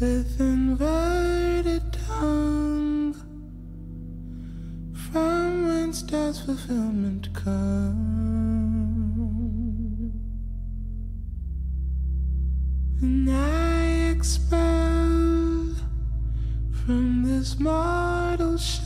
with inverted tongue. From whence does fulfillment come? And I expel from this mortal shell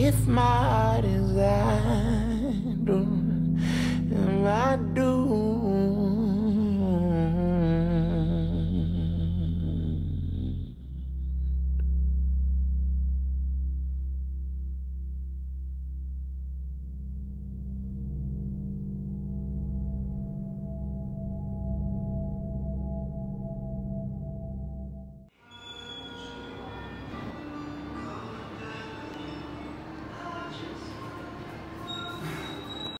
if my heart is idle, am I doing?